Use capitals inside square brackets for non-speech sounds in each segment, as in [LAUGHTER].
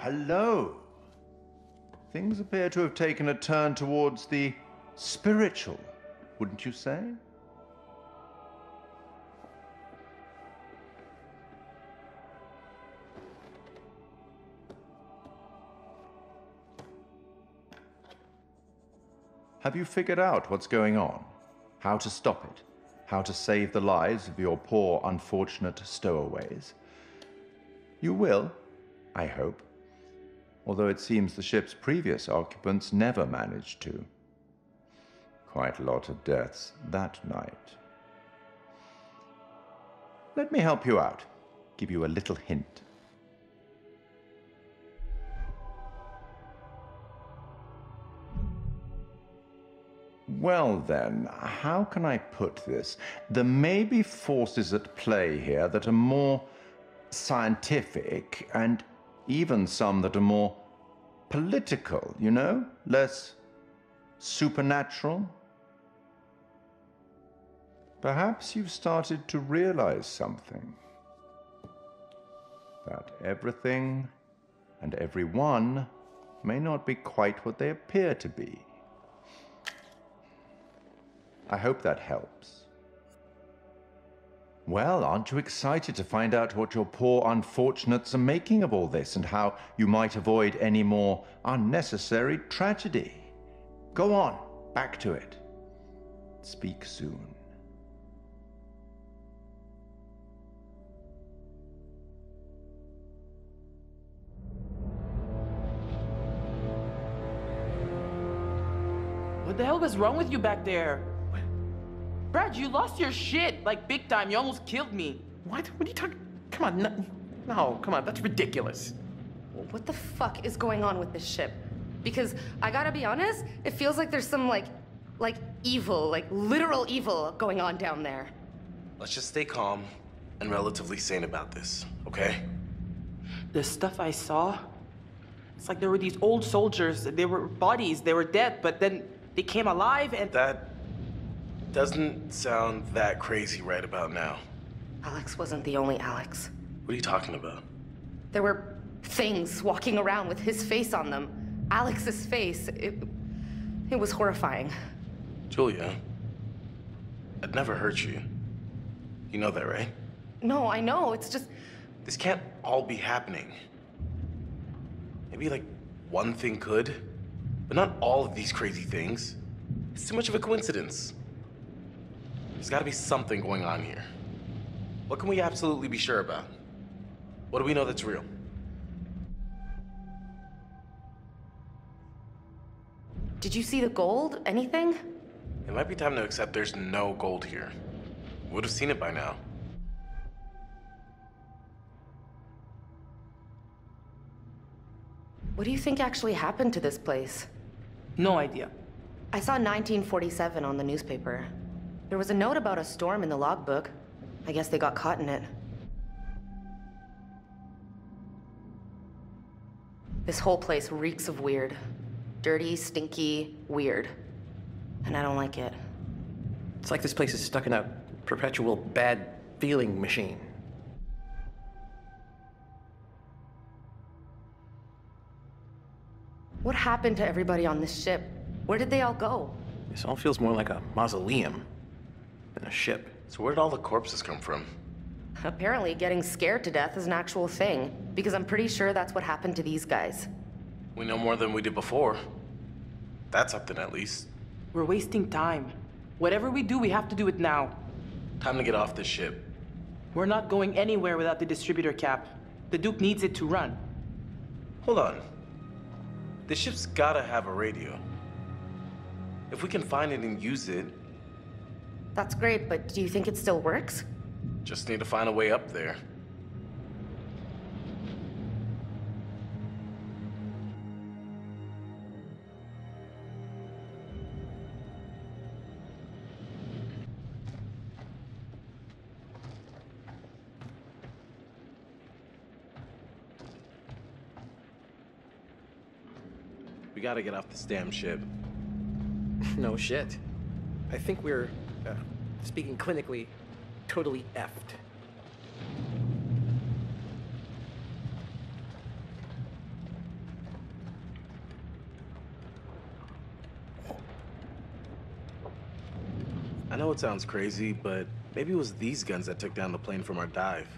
Hello. Things appear to have taken a turn towards the spiritual, wouldn't you say? Have you figured out what's going on? How to stop it? How to save the lives of your poor, unfortunate stowaways? You will, I hope. Although it seems the ship's previous occupants never managed to. Quite a lot of deaths that night. Let me help you out, give you a little hint. Well, then, how can I put this? There may be forces at play here that are more scientific and even some that are more political, you know? Less supernatural. Perhaps you've started to realize something. That everything and everyone may not be quite what they appear to be. I hope that helps. Well, aren't you excited to find out what your poor unfortunates are making of all this and how you might avoid any more unnecessary tragedy? Go on, back to it. Speak soon. What the hell was wrong with you back there? Brad, you lost your shit, like big time. You almost killed me. What? What are you talking? Come on, no, no, come on, that's ridiculous. What the fuck is going on with this ship? Because I gotta be honest, it feels like there's some like, like evil, like literal evil going on down there. Let's just stay calm and relatively sane about this, okay? The stuff I saw, it's like there were these old soldiers. They were bodies. They were dead, but then they came alive and. That doesn't sound that crazy right about now. Alex wasn't the only Alex. What are you talking about? There were things walking around with his face on them. Alex's face. It, it was horrifying. Julia, I'd never hurt you. You know that, right? No, I know. It's just. This can't all be happening. Maybe like one thing could, but not all of these crazy things. It's too much of a coincidence. There's gotta be something going on here. What can we absolutely be sure about? What do we know that's real? Did you see the gold? Anything? It might be time to accept there's no gold here. Would have seen it by now. What do you think actually happened to this place? No idea. I saw 1947 on the newspaper. There was a note about a storm in the logbook. I guess they got caught in it. This whole place reeks of weird. Dirty, stinky, weird. And I don't like it. It's like this place is stuck in a perpetual bad feeling machine. What happened to everybody on this ship? Where did they all go? This all feels more like a mausoleum than a ship. So where did all the corpses come from? Apparently, getting scared to death is an actual thing, because I'm pretty sure that's what happened to these guys. We know more than we did before. That's something at least. We're wasting time. Whatever we do, we have to do it now. Time to get off this ship. We're not going anywhere without the distributor cap. The Duke needs it to run. Hold on. The ship's gotta have a radio. If we can find it and use it, That's great, but do you think it still works? just need to find a way up there. We gotta get off this damn ship. [LAUGHS] no shit. I think we're, uh, speaking clinically, totally effed. I know it sounds crazy, but maybe it was these guns that took down the plane from our dive.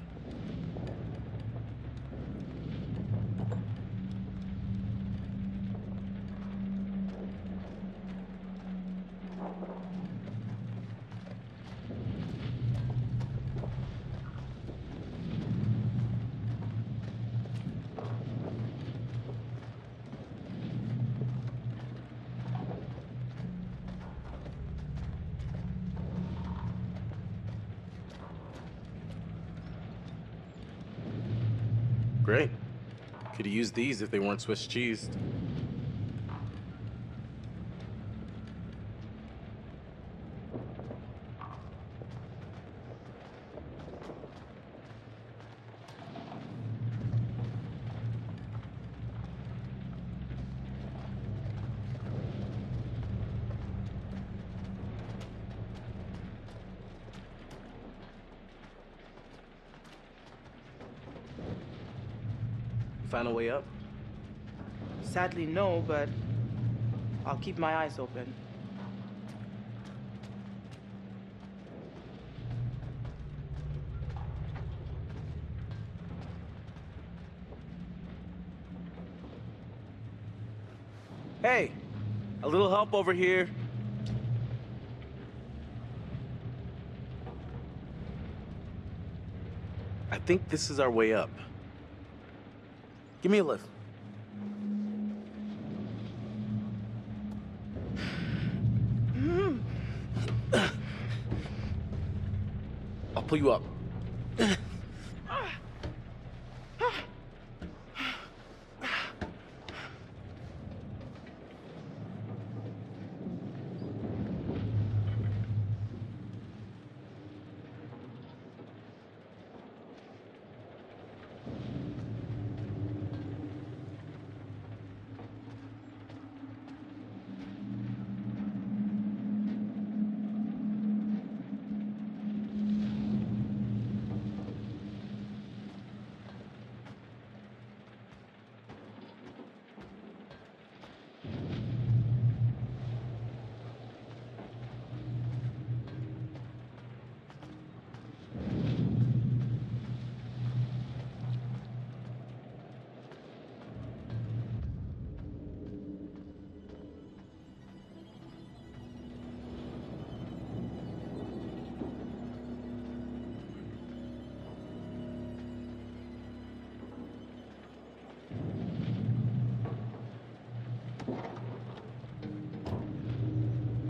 Great. Could have used these if they weren't Swiss cheesed. Way up? Sadly, no, but I'll keep my eyes open. Hey, a little help over here. I think this is our way up. Give me a lift. Hmm. I'll pull you up.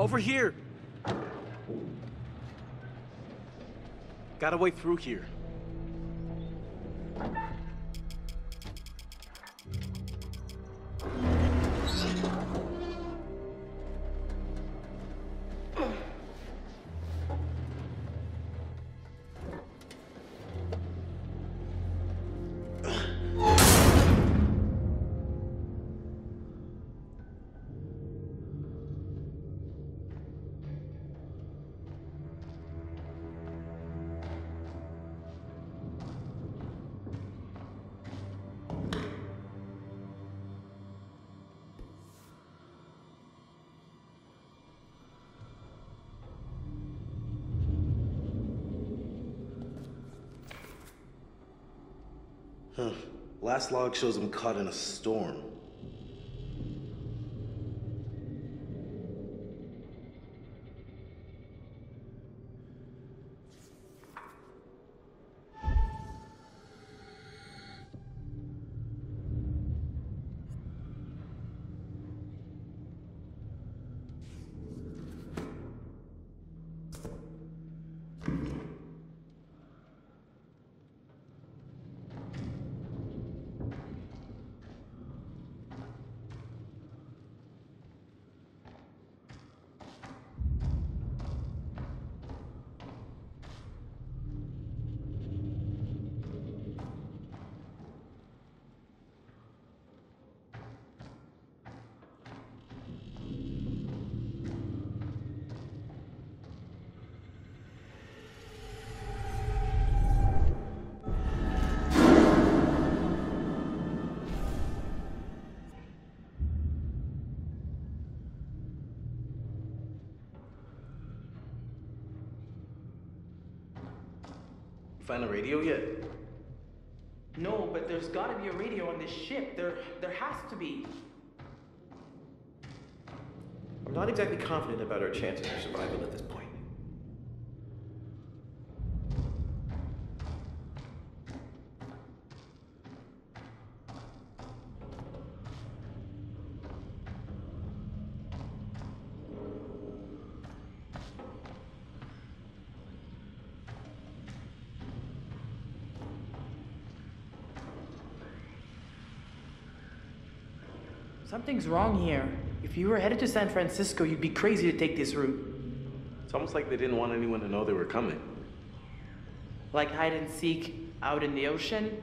Over here. Got a way through here. Last log shows him caught in a storm. Find a radio yet? No, but there's gotta be a radio on this ship. There, there has to be. I'm not exactly confident about our chances of survival at this point. Something's wrong here. If you were headed to San Francisco, you'd be crazy to take this route. It's almost like they didn't want anyone to know they were coming. Like hide and seek out in the ocean.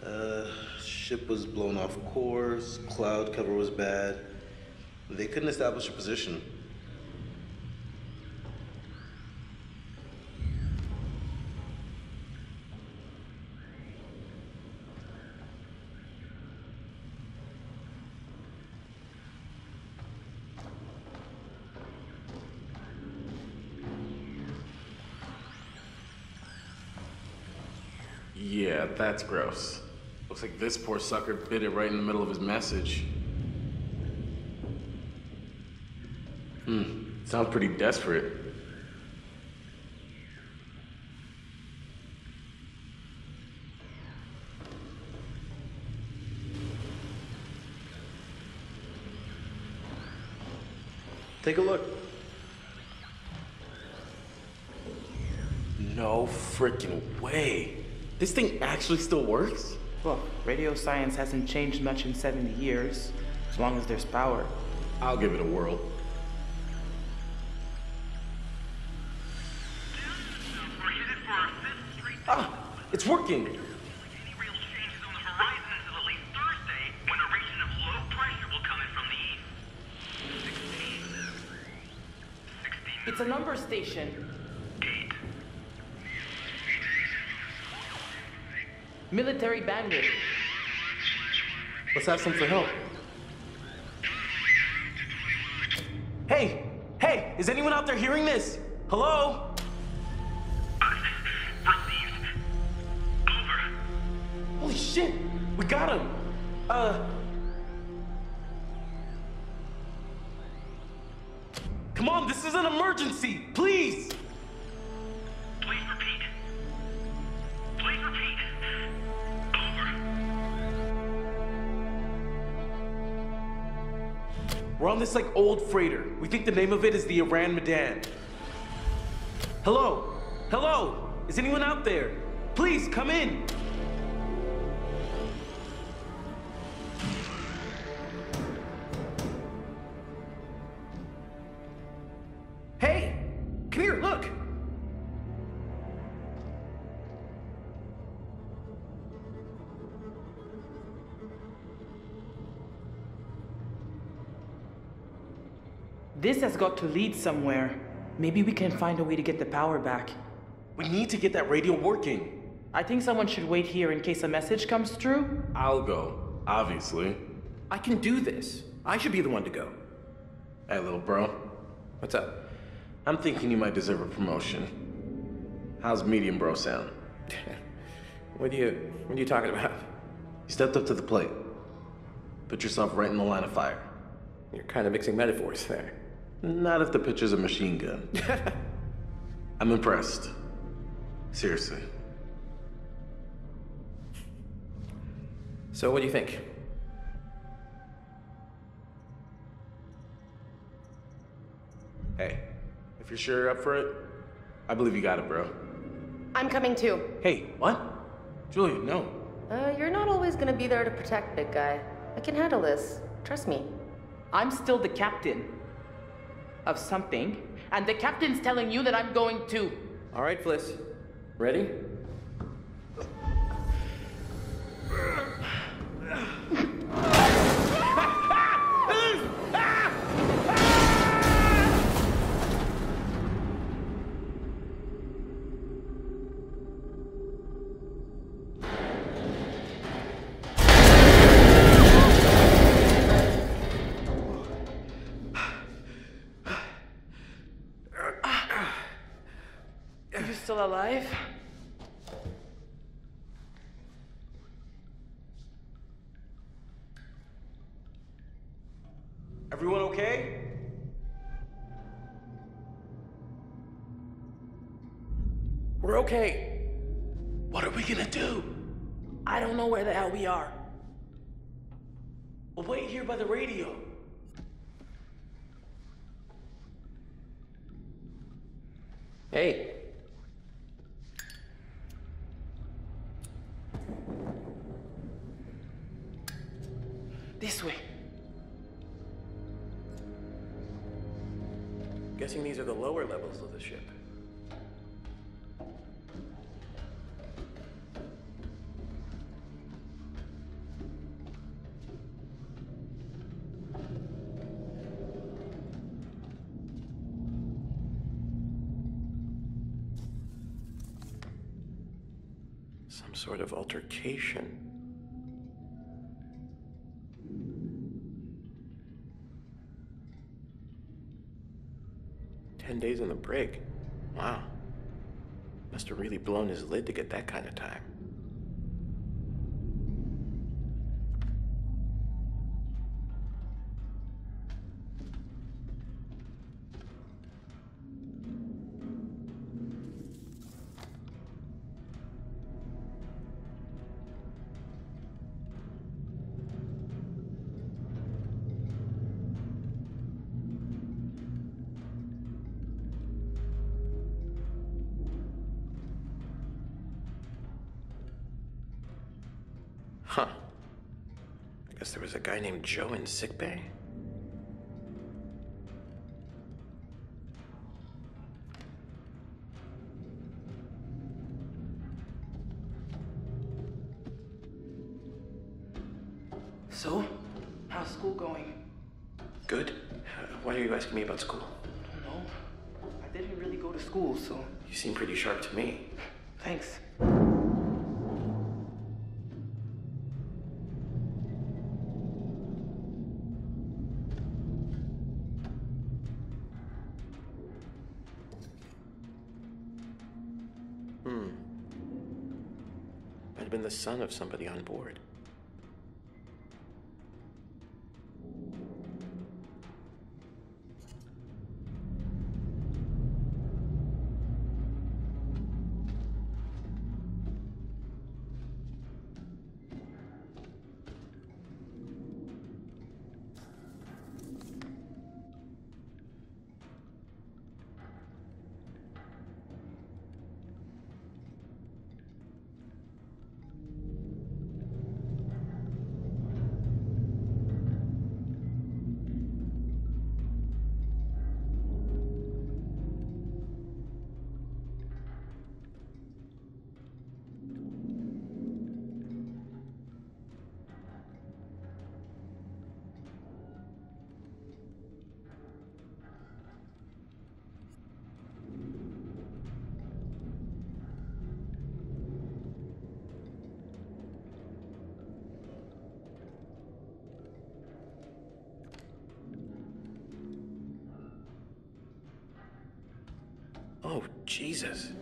Uh, ship was blown off course, cloud cover was bad. They couldn't establish a position. Yeah, that's gross. Looks like this poor sucker bit it right in the middle of his message. Hmm, sounds pretty desperate. Take a look. No freaking way. This thing actually still works? Radio science hasn't changed much in 70 years, as long as there's power. I'll give it a whirl. Let's have some for help. Hey, hey, is anyone out there hearing this? Hello? Holy shit, we got him. Uh. Come on, this is an emergency. Please on this like old freighter. We think the name of it is the Ourang Medan. Hello? Hello? Is anyone out there? Please come in. This has got to lead somewhere. Maybe we can find a way to get the power back. We need to get that radio working. I think someone should wait here in case a message comes through. I'll go, obviously. I can do this. I should be the one to go. Hey, little bro. What's up? I'm thinking you might deserve a promotion. How's medium bro sound? [LAUGHS] What are you what are you talking about? You stepped up to the plate. Put yourself right in the line of fire. You're kind of mixing metaphors there. Not if the picture's a machine gun. [LAUGHS] I'm impressed. Seriously. So what do you think? Hey, if you're sure you're up for it, I believe you got it, bro. I'm coming too. Hey, what? Julia, no. Uh, you're not always gonna be there to protect, big guy. I can handle this. Trust me. I'm still the captain of something, and the captain's telling you that I'm going to. All right, Fliss. Ready? Still alive? Everyone okay? We're okay. What are we gonna do? I don't know where the hell we are. We'll wait here by the radio. Hey. This way. Guessing these are the lower levels of the ship. Some sort of altercation. Ten days in the brig. Wow. Must have really blown his lid to get that kind of time. Huh. I guess there was a guy named Joe in sickbay. Son of somebody on board. Jesus.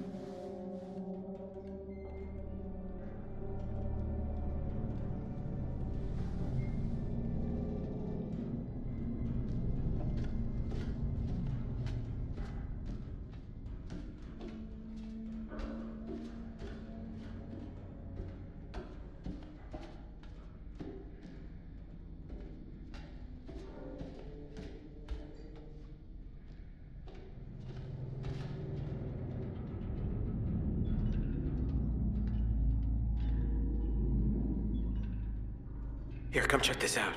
Check this out.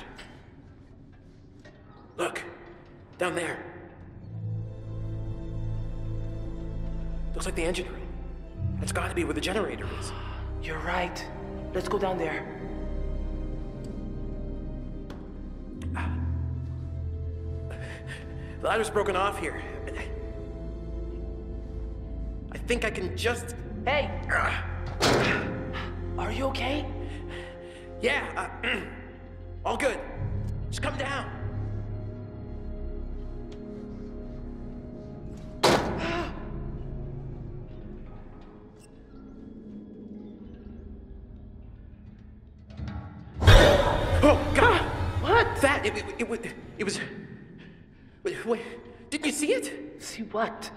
Look, down there. Looks like the engine room. That's gotta be where the generator is. You're right. Let's go down there. The ladder's broken off here. I think I can just. Hey! Are you okay? Yeah, uh, [CLEARS THROAT] All good. Just come down. [GASPS] oh, God. What? That, it, it, it, it was... Wait, wait, did you see it? See what?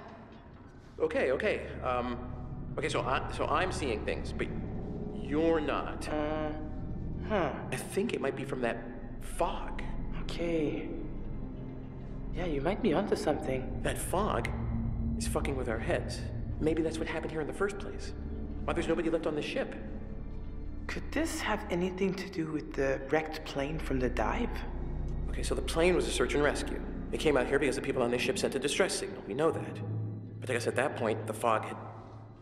Okay, okay. Um, okay, so, I, so I'm seeing things, but you're not. Uh... Huh. I think it might be from that fog. Okay. Yeah, you might be onto something. That fog is fucking with our heads. Maybe that's what happened here in the first place. Why there's nobody left on the ship? Could this have anything to do with the wrecked plane from the dive? Okay, so the plane was a search and rescue. It came out here because the people on this ship sent a distress signal. We know that. But I guess at that point, the fog had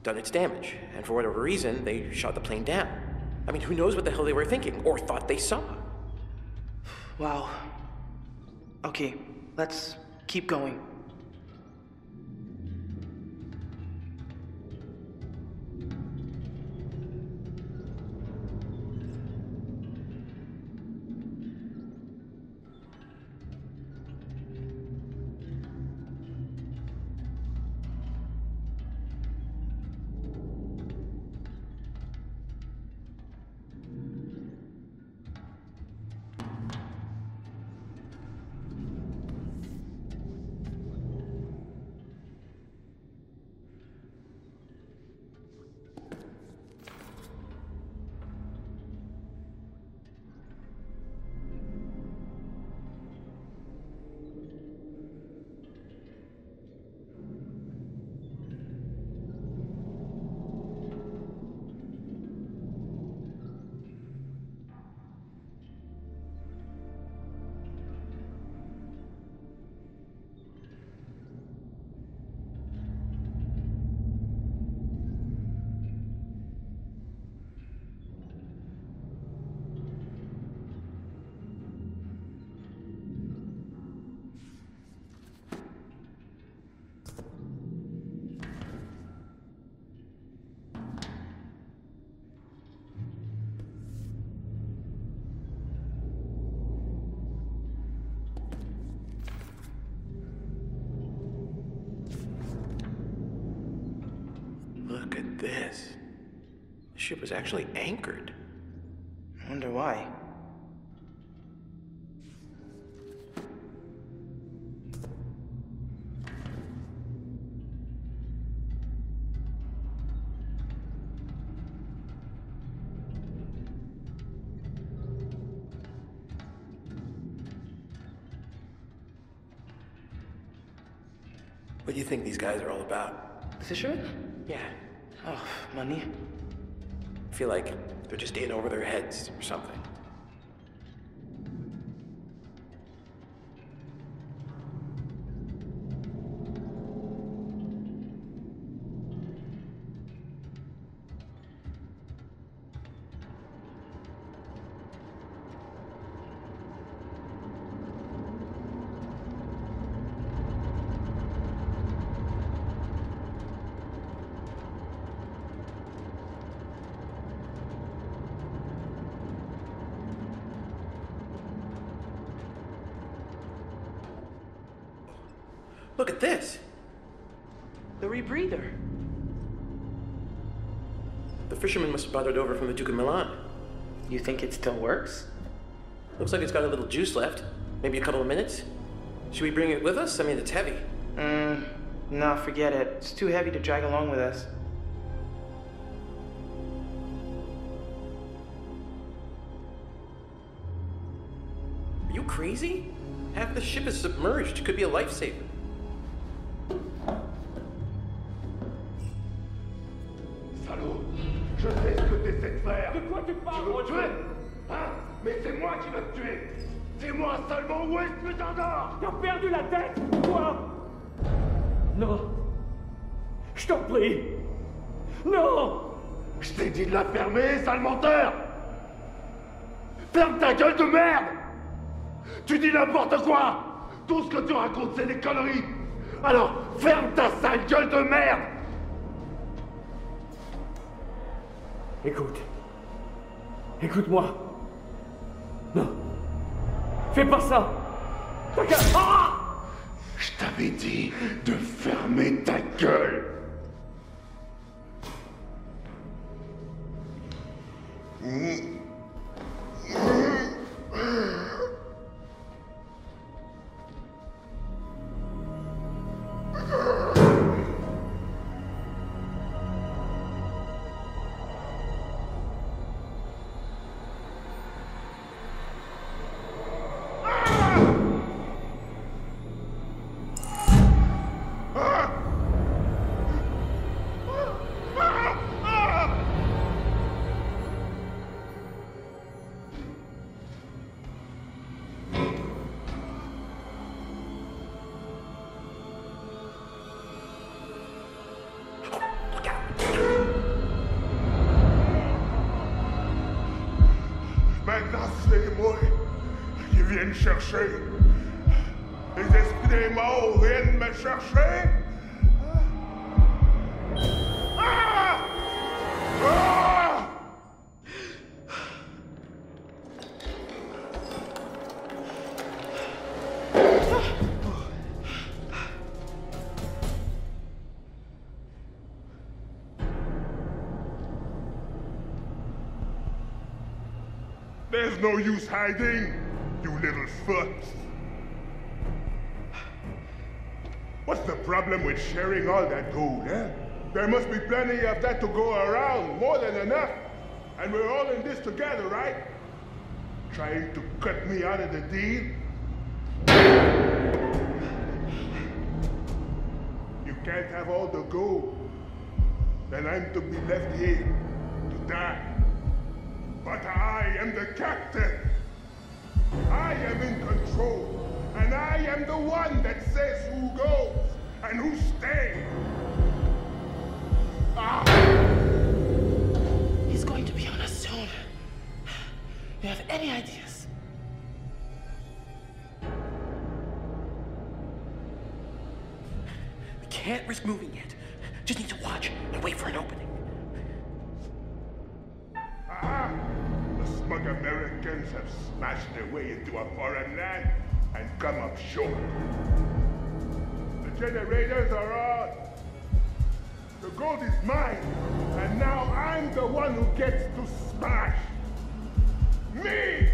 done its damage, and for whatever reason, they shot the plane down. I mean, who knows what the hell they were thinking or thought they saw? Wow. Okay, let's keep going. Ship was actually anchored. I wonder why. What do you think these guys are all about? Fisherman? Yeah, Oh, money. Feel like they're just in over their heads or something. It over from the Duke of Milan. You think it still works? Looks like it's got a little juice left. Maybe a couple of minutes. Should we bring it with us? I mean, it's heavy. Mm, no, forget it. It's too heavy to drag along with us. Are you crazy? Half the ship is submerged. Could be a lifesaver. Je sais ce que t'essaies de faire. De quoi tu parles Tu veux me tuer Hein? Mais c'est moi qui veux te tuer. C'est moi seulement Où est ce putain d'or T'as perdu la tête Quoi Non. Je t'en prie. Non. Je t'ai dit de la fermer, sale menteur! Ferme ta gueule de merde! Tu dis n'importe quoi! Tout ce que tu racontes, c'est des conneries! Alors, ferme ta sale gueule de merde Écoute. Écoute-moi. Non. Fais pas ça. Qu'à... Ah Je t'avais dit de fermer ta gueule viennent chercher. Les esprits des morts viennent me chercher. Ah! Ah! There's no use hiding, foot. What's the problem with sharing all that gold, eh? There must be plenty of that to go around, more than enough. And we're all in this together, right? Trying to cut me out of the deal? You can't have all the gold. Then I'm to be left here to die. But I am the captain. And I am the one that says who goes and who stays. Ah! He's going to be on us soon. You have any ideas? We can't risk moving yet. Just need to watch and wait for an opening. Americans have smashed their way into a foreign land and come up short. The generators are on. The gold is mine, and now I'm the one who gets to smash. Me!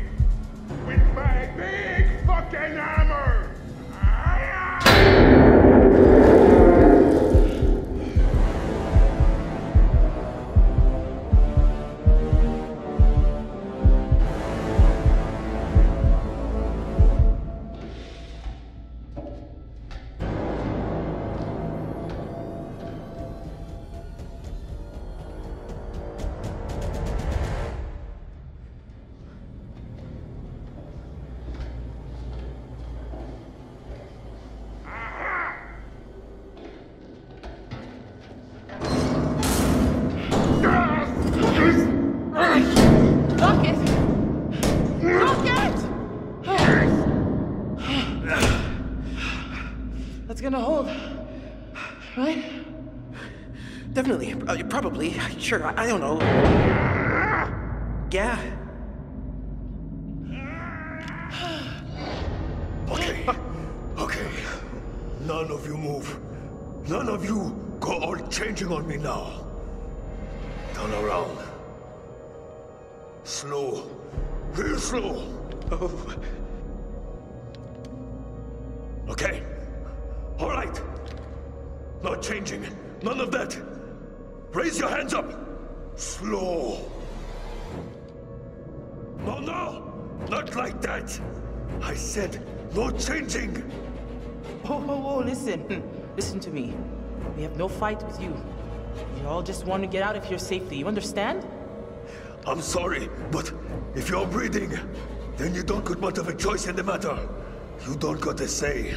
With my big fucking hammer! Sure. I, I don't know. Yeah. [SIGHS] Okay. Okay. None of you move. None of you go all changing on me now. Turn around. Slow. Real slow. Oh. Okay. All right. Not changing. None of that. Raise your hands up. Slow. No, no. Not like that. I said no changing. Whoa, whoa, whoa, listen. [LAUGHS] Listen to me. We have no fight with you. We all just want to get out of here safely. You understand? I'm sorry, but if you're breathing, then you don't got much of a choice in the matter. You don't got a say.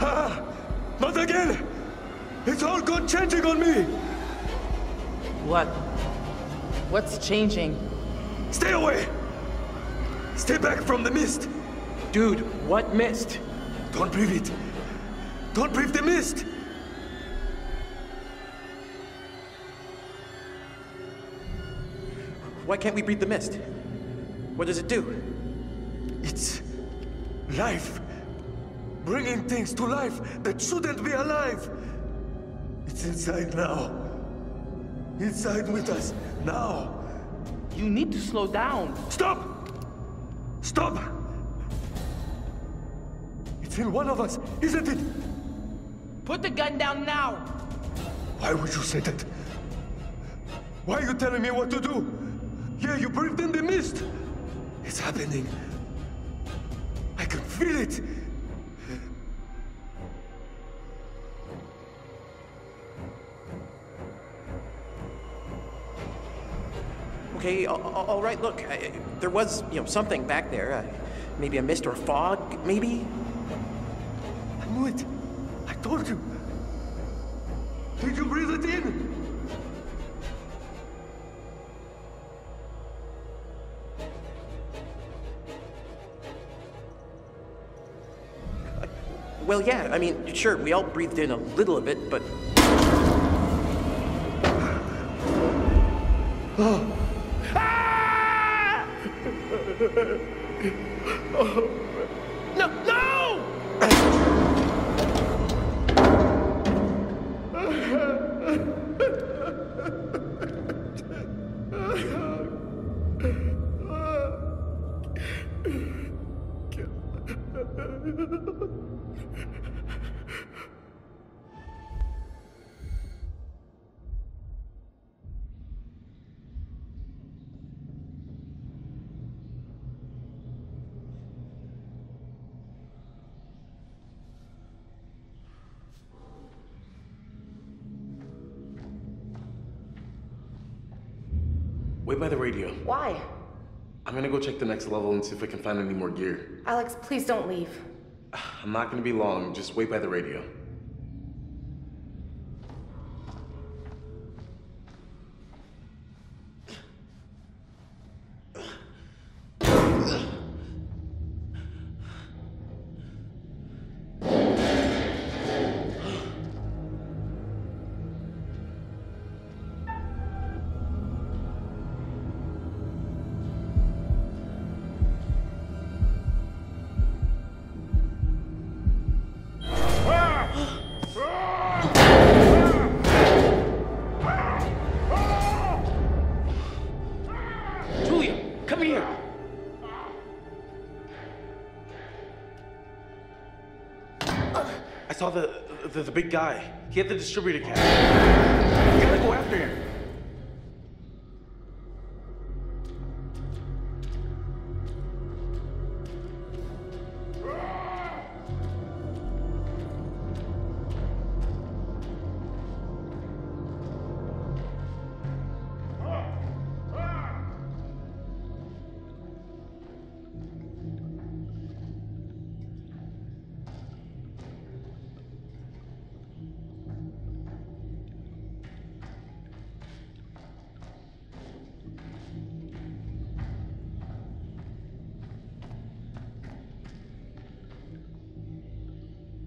Ah! Not again! It's all gone changing on me! What? What's changing? Stay away! Stay back from the mist! Dude, what mist? Don't breathe it! Don't breathe the mist! Why can't we breathe the mist? What does it do? It's life. Bringing things to life that shouldn't be alive. It's inside now. Inside with us now. You need to slow down. Stop! Stop! It's in one of us, isn't it? Put the gun down now. Why would you say that? Why are you telling me what to do? Yeah, you breathed in the mist. It's happening. I can feel it. okay? All, all right, look, I, there was, you know, something back there. Uh, maybe a mist or fog, maybe? I knew it. I told you. Did you breathe it in? Well, yeah, I mean, sure, we all breathed in a little of it, but... Ah. No, [LAUGHS] Wait by the radio. Why? I'm gonna go check the next level and see if I can find any more gear. Alex, please don't leave. [SIGHS] I'm not gonna be long, just wait by the radio. Big guy. He had the distributor cap. We gotta go after him.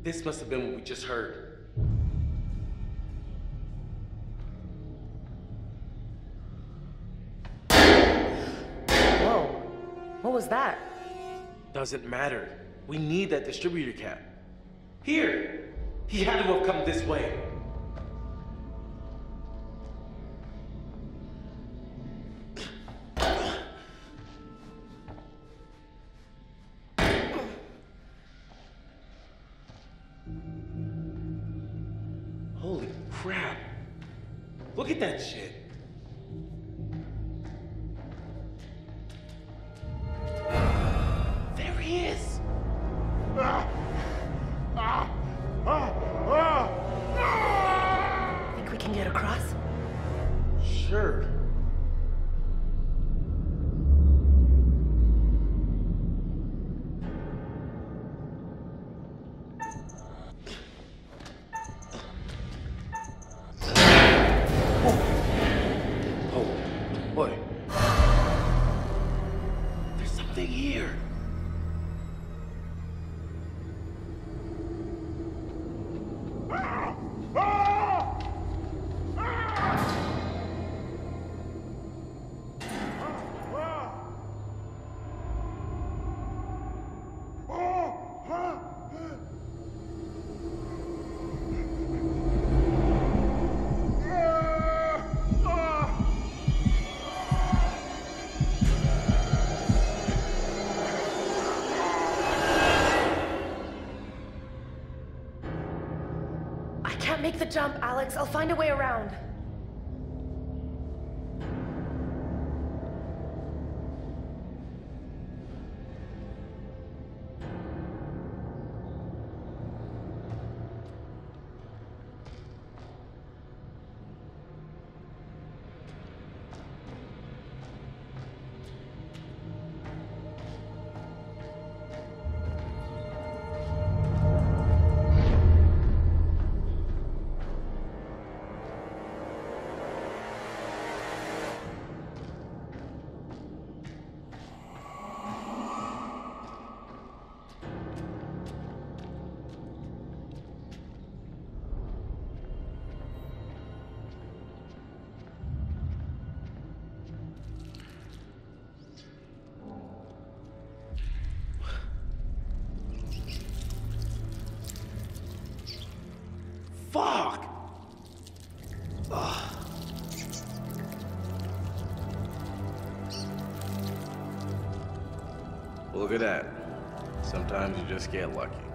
This must have been what we just heard. Whoa. What was that? Doesn't matter. We need that distributor cap. Here! He had to have come this way. The jump, Alex. I'll find a way around. Look at that. Sometimes you just get lucky.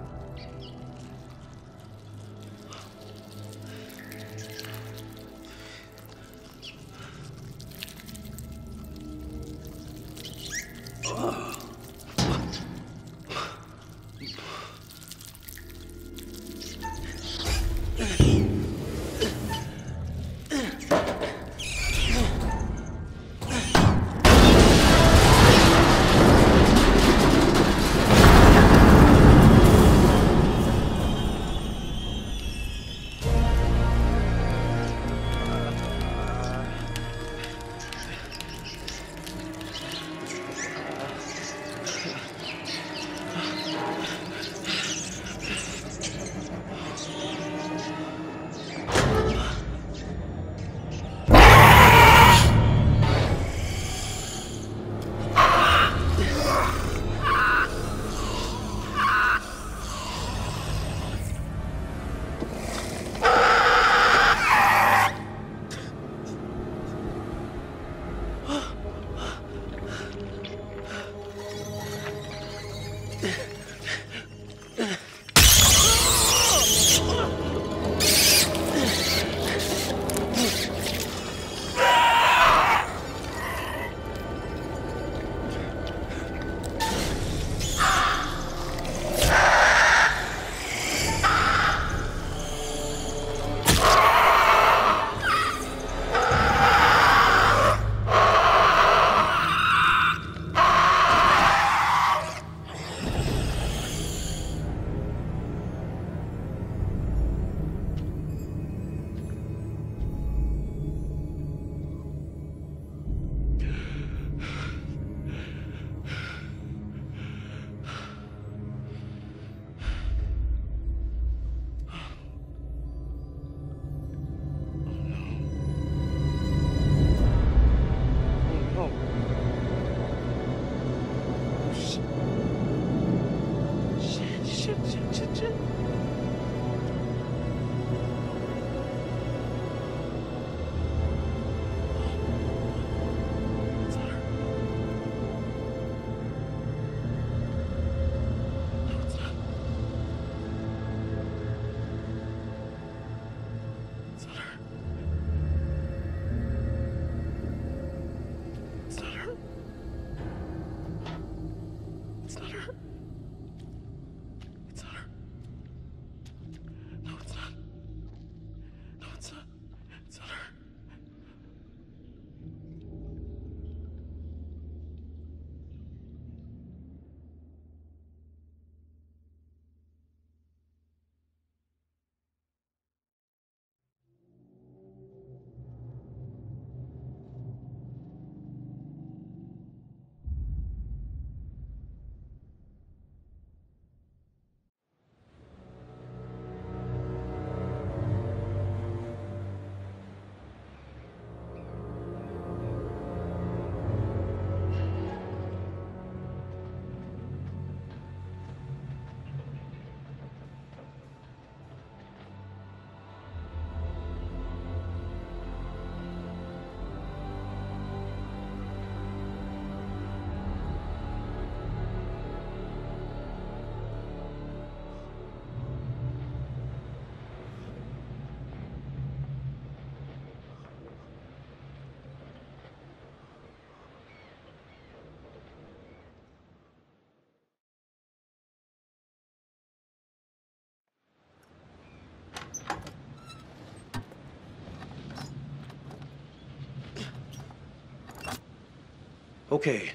Okay.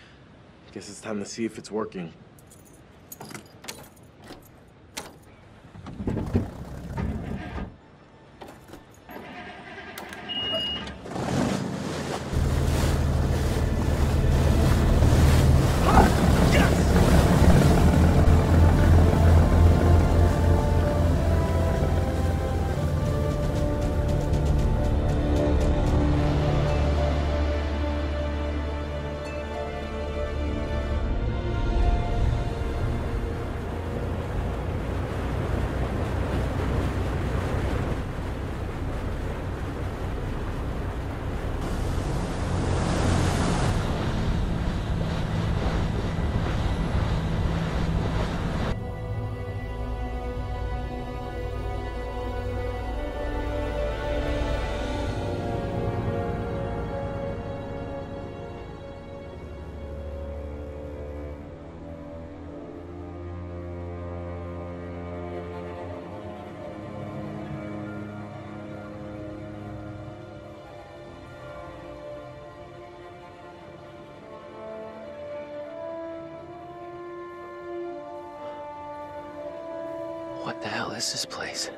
Guess it's time to see if it's working. Is this place?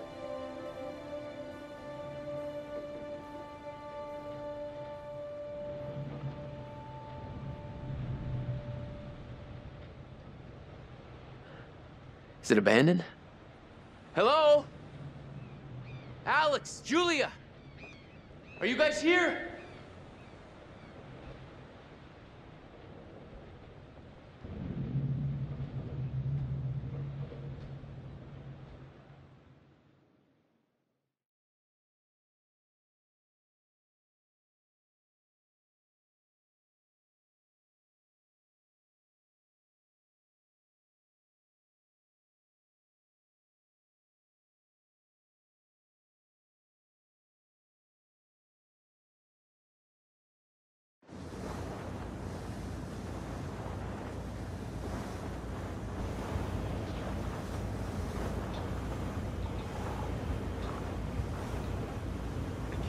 Is it abandoned? Hello? Alex, Julia! Are you guys here?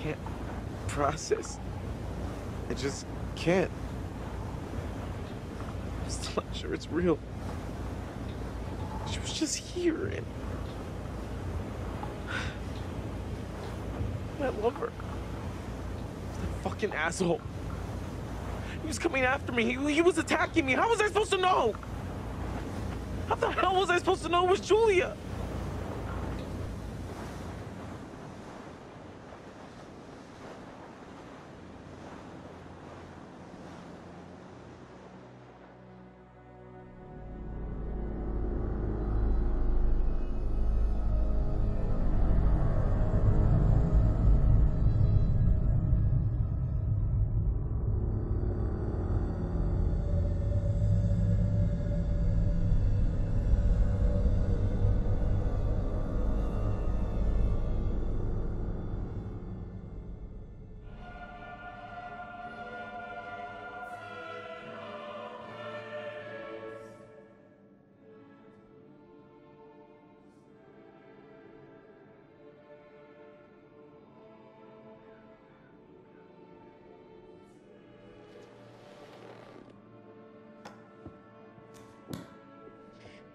I can't process. I just can't. I'm still not sure it's real. She was just here and. [SIGHS] I love her. That fucking asshole. He was coming after me. He, he was attacking me. How was I supposed to know? How the hell was I supposed to know it was Julia?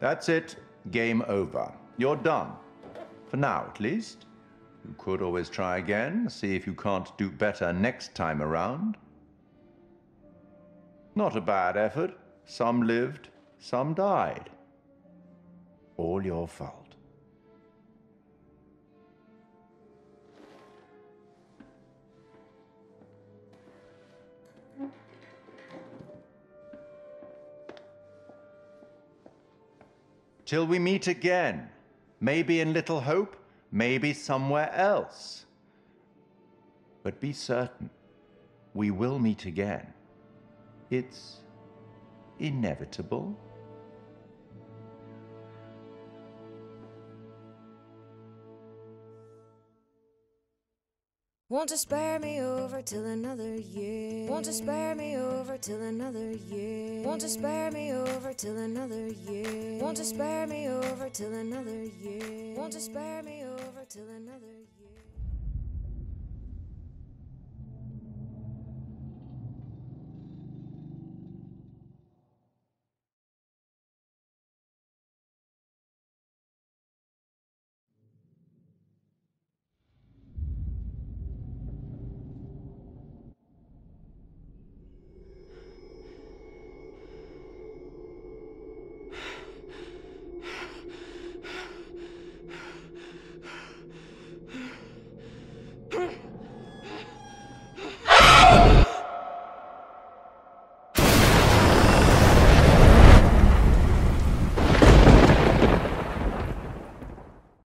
That's it. Game over. You're done. For now, at least. You could always try again, see if you can't do better next time around. Not a bad effort. Some lived, some died. All your fault. Till we meet again. Maybe in Little Hope, maybe somewhere else. But be certain, we will meet again. It's inevitable. Won't you spare me over till another year? Won't you spare me over till another year? Won't you spare me over till another year? Won't you spare me over till another year? Won't you spare me over till another